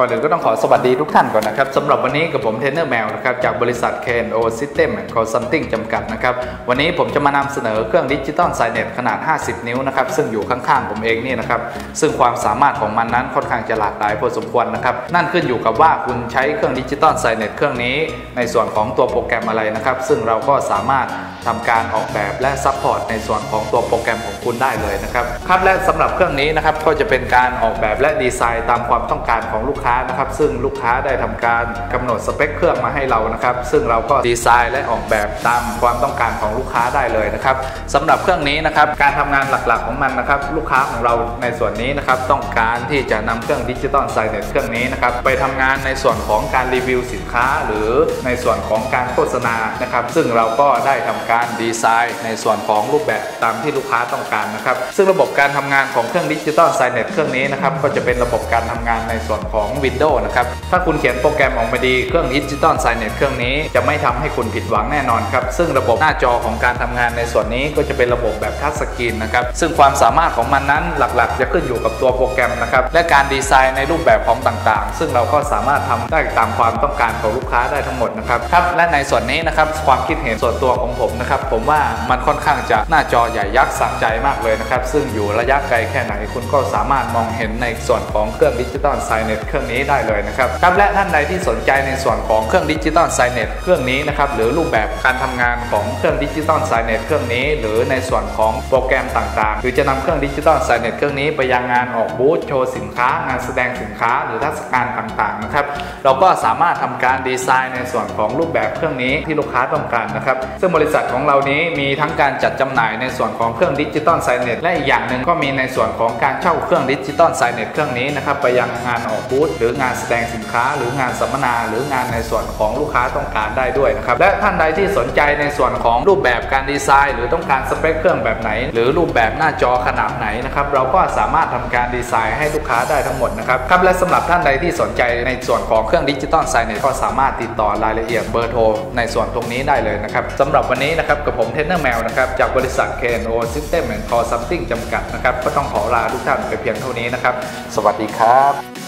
ก่อนอื่นก็ต้องขอสวัสดีทุกท่านก่อนนะครับสำหรับวันนี้กับผมเทนเนอร์แมวนะครับจากบริษัท KNO System Consulting จำกัดนะครับวันนี้ผมจะมานำเสนอเครื่อง digital signage ขนาด 50 นิ้วนะครับซึ่งอยู่ข้างๆผมเองนี่นะครับซึ่งความสามารถของมันนั้นค่อนข้างจะหลากหลายพอสมควรนะครับนั่นขึ้นอยู่กับว่าคุณใช้เครื่อง digital signage เครื่องนี้ ในส่วนของตัวโปรแกรมอะไรนะครับซึ่งเราก็สามารถทำการออกแบบและ support ในส่วนของตัวโปรแกรมของคุณได้เลยนะครับครับและสำหรับเครื่องนี้นะครับก็จะเป็นการออกแบบและดีไซน์ตามความต้องการของลูกค้านะครับ ซึ่งลูกค้าได้ทำการกำหนดสเปคเครื่องมาให้เรานะครับ ซึ่งเราก็ดีไซน์และออกแบบตามความต้องการของลูกค้าได้เลยนะครับสำหรับเครื่องนี้นะครับการทำงานหลักๆของมันนะครับลูกค้าของเราในส่วนนี้นะครับต้องการที่จะนำเครื่อง digital signage เครื่องนี้นะครับไปทำงานในส่วนของการรีวิวสินค้า หรือในส่วนของการโฆษณานะครับ ซึ่งเราก็ได้ทำการดีไซน์ ในส่วนของรูปแบบตามที่ลูกค้าต้องการนะครับ ซึ่งระบบการทำงานของเครื่อง digital signage เครื่องนี้นะครับก็จะเป็นระบบการทำงานในส่วนของ Windows นะครับ ถ้าคุณเขียนโปรแกรมออกมาดีเครื่อง digital signage เครื่องนี้จะไม่ทำให้คุณผิดหวังแน่นอนครับ ซึ่งระบบหน้าจอของการทำงานในส่วนนี้ก็จะเป็นระบบแบบ touch screen นะครับ ซึ่งความสามารถของมันนั้นหลักๆ จะขึ้นอยู่กับตัวโปรแกรมนะครับ และการดีไซน์ในรูปแบบของต่างๆ ซึ่งเราก็สามารถทำได้ตามความต้องการของลูกค้าได้ทั้งหมดนะครับครับและในส่วนนี้นะครับความคิดเห็นส่วนตัวของผมนะครับผมว่ามันค่อนข้างจะหน้าจอใหญ่ยักษ์สะใจมากเลยนะครับซึ่งอยู่ระยะไกลแค่ไหนคุณก็สามารถมองเห็นในส่วนของเครื่อง digital signage เครื่องนี้ได้เลยนะครับครับและท่านใดที่สนใจในส่วนของเครื่อง digital signage เครื่องนี้นะครับหรือรูปแบบการทำงานของเครื่อง digital signage เครื่องนี้ หรือในส่วนของโปรแกรมต่างๆ หรือจะนำเครื่อง digital signage เครื่องนี้ไปยังงานออกบูธโชว์สินค้างานแสดงสินค้า หรือเทศกาลต่างๆนะครับเราก็สามารถทำการดีไซน์ในส่วนของรูปแบบเครื่องนี้ที่ลูกค้าต้องการนะครับซึ่งบริษัทของเรานี้มีทั้งการจัดจำหน่ายในส่วนของเครื่อง digital signage และอีกอย่างหนึ่งก็มีในส่วนของการเช่าเครื่อง digital signage เครื่องนี้นะครับไปยังงานออกบูธหรืองานแสดงสินค้า หรืองานสัมมนา หรืองานในส่วนของลูกค้าต้องการได้ด้วยนะครับและท่านใดที่สนใจในส่วนของรูปแบบการดีไซน์ หรือต้องการสเปคเครื่องแบบไหน หรือรูปแบบหน้าจอขนาดไหนนะครับเราก็สามารถทำการดีไซน์ให้ลูกค้าได้ทั้งหมดนะครับครับและสำหรับท่านใดที่สนใจในส่วนของเครื่อง digital signage ก็สามารถติดต่อรายละเอียดเบอร์โทรในส่วนตรงนี้ได้เลยนะครับสำหรับวันนี้นะครับกับผมเทนเนอร์แมวนะครับจากบริษัท KNO System and Consulting จำกัดนะครับก็ต้องขอลาทุกท่านไปเพียงเท่านี้นะครับ สวัสดีครับ